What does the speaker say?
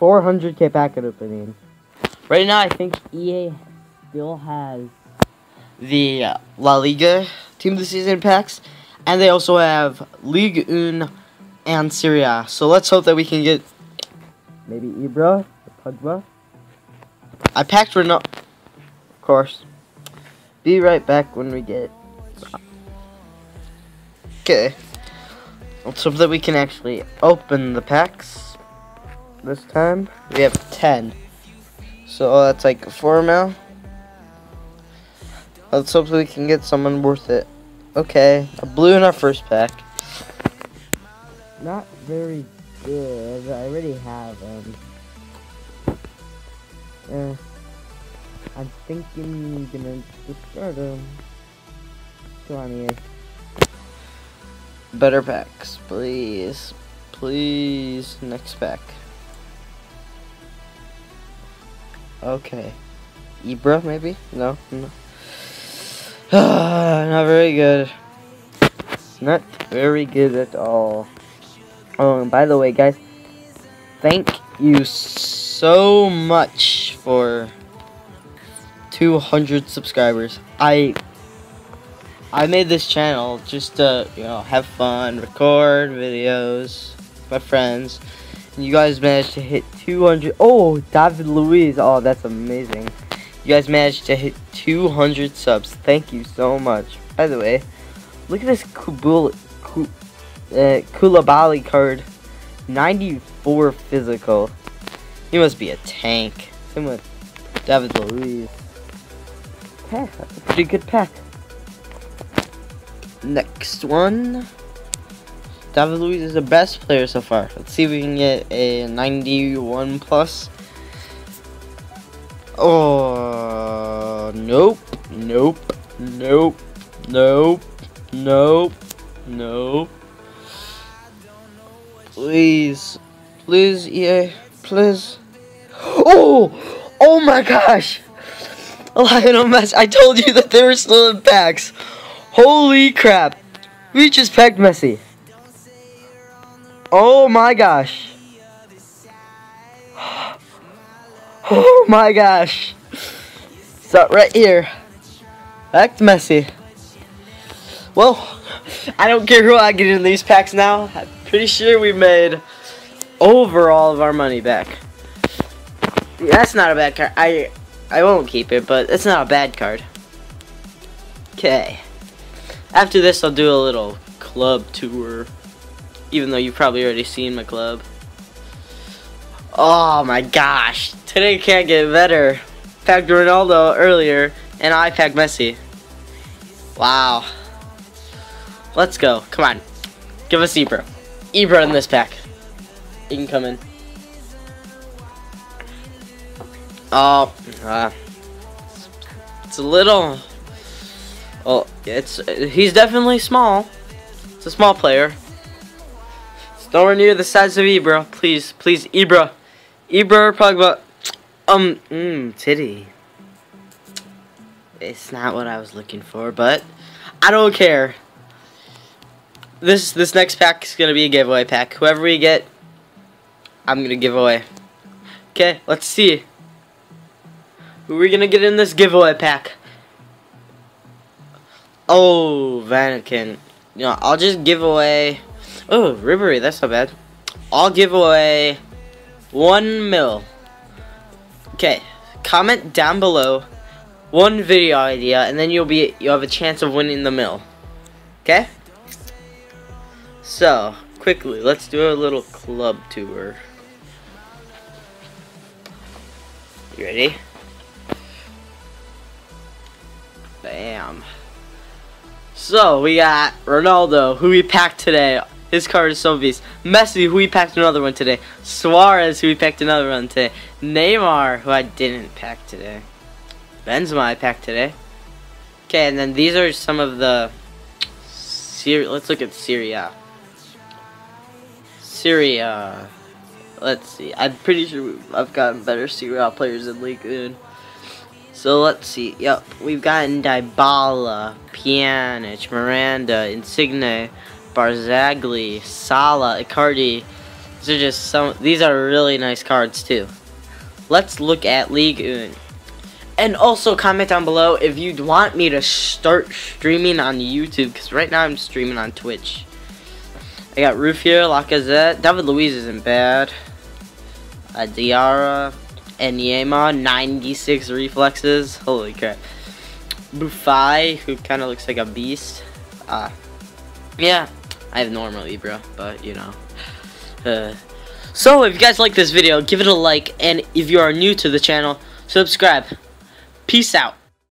400k packet opening. Right now, I think EA still has the uh, La Liga Team of the Season packs, and they also have League 1 and Serie A. So let's hope that we can get maybe Ibra, Pogba. I packed Renault, of course. Be right back when we get. Okay. Let's hope that we can actually open the packs this time. We have 10. So that's like 4 mil. Let's hope we can get someone worth it. Okay, a blue in our first pack. Not very good. I already have um. Uh, I'm thinking I'm gonna discard them. Come on here. Better packs, please. Please, next pack. Okay. Ibra, maybe? No, no. not very good. Not very good at all. Oh, and by the way, guys, thank you so much for 200 subscribers. I I made this channel just to, you know, have fun, record videos my friends. You guys managed to hit 200. Oh, David Luiz. Oh, that's amazing. You guys managed to hit 200 subs. Thank you so much. By the way, look at this Kubul, uh, Koulibaly card. 94 physical. He must be a tank. Same with David Luiz. Okay, pretty good pack. Next one. David Luiz is the best player so far. Let's see if we can get a 91 plus. Oh, nope, nope, nope, nope, nope, nope. Please, please, yeah, please. Oh, oh my gosh! Lionel Messi, I told you that they were still in packs. Holy crap. We just packed Messi. Oh my gosh. Oh my gosh. So right here. Packed Messi. Well, I don't care who I get in these packs now. I'm pretty sure we made over all of our money back. That's not a bad card. I I won't keep it, but it's not a bad card. Okay. After this, I'll do a little club tour. Even though you've probably already seen my club. Oh my gosh. Today can't get better. Packed Ronaldo earlier, and I packed Messi. Wow. Let's go. Come on. Give us Ibra. Ibra in this pack. You can come in. Oh, uh, it's a little. Well, it's he's definitely small. It's a small player. Nowhere near the size of Ibra. Please, please, Ibra, Ibra Pogba. Um, mmm, titty. It's not what I was looking for, but I don't care. This this next pack is gonna be a giveaway pack. Whoever we get, I'm gonna give away. Okay, let's see. Who are we gonna get in this giveaway pack? Oh, Vanakin. You know, I'll just give away. Oh, Ribery, that's not bad. I'll give away one mil. Okay, comment down below one video idea, and then you'll be you'll have a chance of winning the mill. Okay. So quickly, let's do a little club tour. You ready? Bam. So, we got Ronaldo, who we packed today. His card is so beast. Messi, who we packed another one today. Suarez, who we packed another one today. Neymar, who I didn't pack today. Benzema, I packed today. Okay, and then these are some of the... Let's look at Serie A. Syria. Let's see. I'm pretty sure I've gotten better Serie A players in League. So let's see. Yep, we've gotten Dybala, Pjanic, Miranda, Insigne, Barzagli, Salah, Icardi, These are just some. These are really nice cards too. Let's look at League Un. And also comment down below if you'd want me to start streaming on YouTube, because right now I'm streaming on Twitch. I got Ruffier, Lacazette, David Luiz isn't bad. Uh, and Yema, 96 reflexes. Holy crap. Bufai, who kind of looks like a beast. Uh, yeah, I have normal Ibra, but you know. Uh, so, if you guys like this video, give it a like, and if you are new to the channel, subscribe. Peace out.